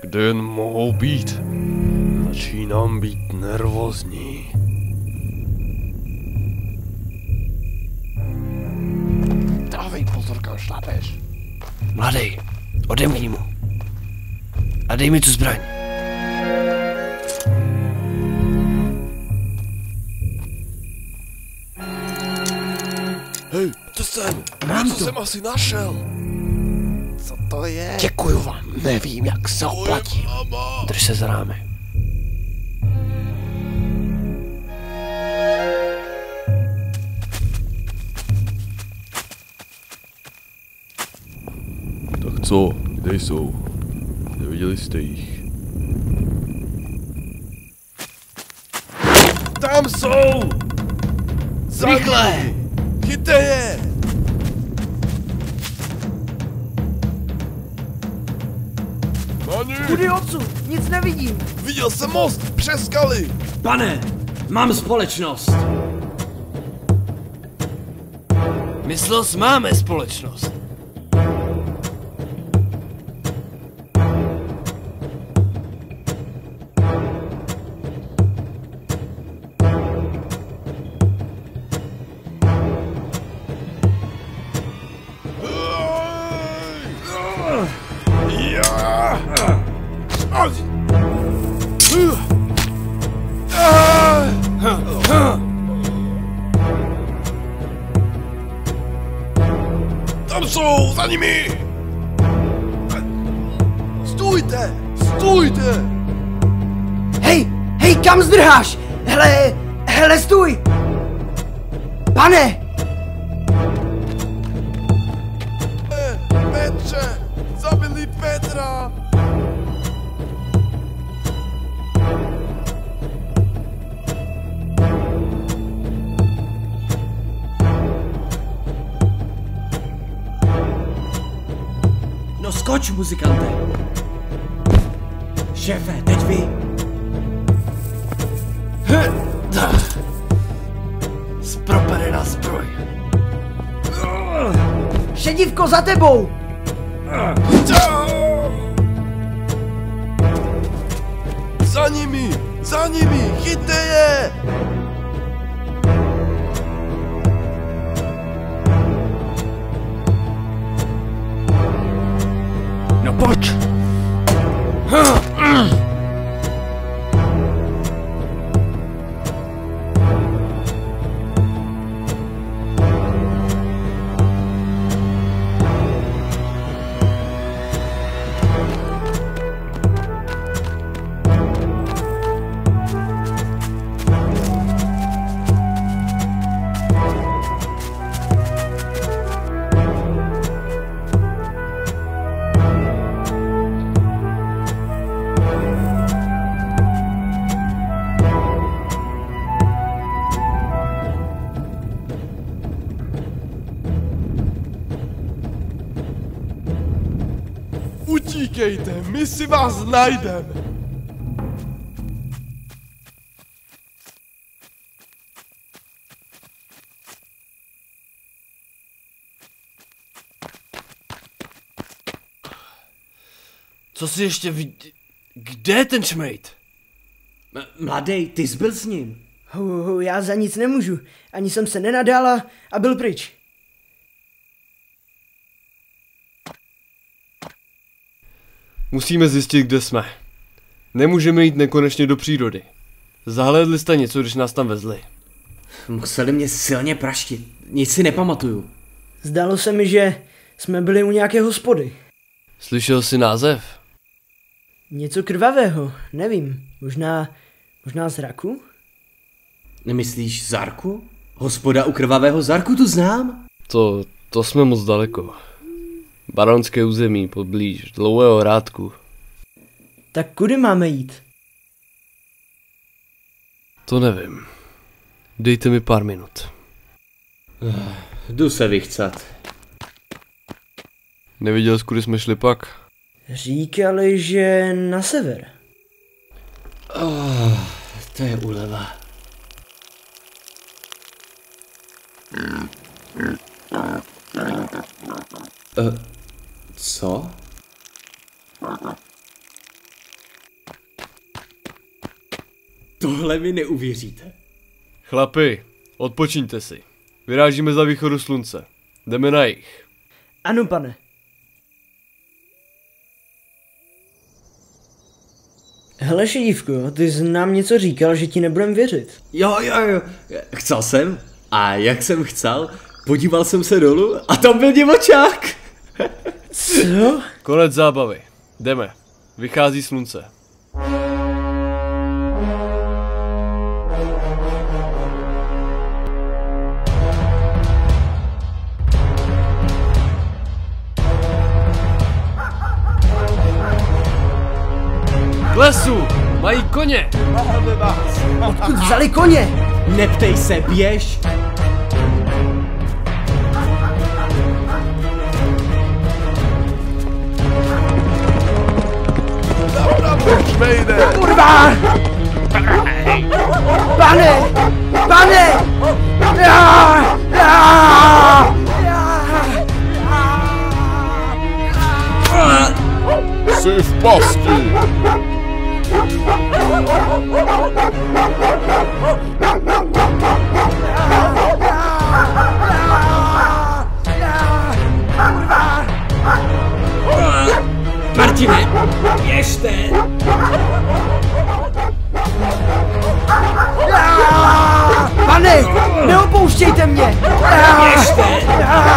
Kde jen mohou být? Začínám být nervózní. Dávej pozor, kam šlapeš. Mladej, odemkni mu. A dej mi tu zbraň. Hej, to jsem. Mám to to. jsem asi našel. Co to je? Děkuju vám. Nevím, jak se oplatím. máma. Drž se za rámy. Tak co? Kde jsou? Neviděli jste jich? Tam jsou! Rychle! nimi! Chyťte je! Mani! Kudy odsud? Nic nevidím. Viděl jsem most! Přes skaly! Pane, mám společnost. Myslel jsi, máme společnost. Tam jsou, za nimi! Stůjte! Stůjte! Hej, hej, kam zdrháš? Hele, hele, stůj! Pane, skoč, muzikante. Šéfe, teď vy. Zpropadená zbroj. šedivko za tebou! Za nimi! Za nimi! Chyťte je! Butch! Huh! Utíkejte, my si vás najdeme! Co jsi ještě vid... Kde je ten šmejt? M- mladej, ty jsi byl s ním. Hu, hu, já za nic nemůžu. Ani jsem se nenadala a byl pryč. Musíme zjistit, kde jsme. Nemůžeme jít nekonečně do přírody. Zahlédli jste něco, když nás tam vezli. Museli mě silně praštit. Nic si nepamatuju. Zdálo se mi, že jsme byli u nějaké hospody. Slyšel jsi název? Něco krvavého, nevím. Možná, možná zraku? Nemyslíš Zarku? Hospoda u krvavého Zarku tu znám? To, to jsme moc daleko. Baronské území poblíž dlouhého rádku. Tak kudy máme jít? To nevím. Dejte mi pár minut. Jdu se vychcat. Neviděl jsi, kudy jsme šli pak? Říkali, že na sever. Oh, to je úleva. Uh, co? Tohle mi neuvěříte. Chlapi, odpočiňte si. Vyrážíme za východu slunce. Jdeme na jich. Ano, pane. Hele, šedívko, ty jsi nám něco říkal, že ti nebudem věřit. Jo, jo, jo, chcel jsem. A jak jsem chcel, podíval jsem se dolů a tam byl divočák. Co? Konec zábavy. Jdeme. Vychází slunce. K lesu! Mají koně! Odkud vzali koně? Neptej se, běž. Kurva! Pane! Pane! Já! Já! Jsi v pasti! Martine, běžte. Pane! Neopouštějte mě! Já!